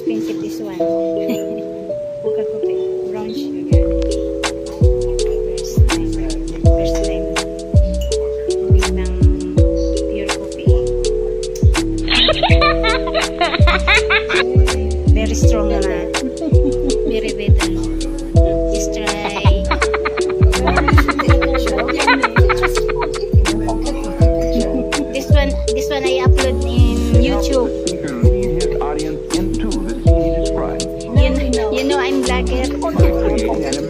expensive this one. Buka kopi. Brown sugar. First time. First time. Pure coffee. Very strong naman. Very better. Just try. this one, this one I upload in YouTube. Không.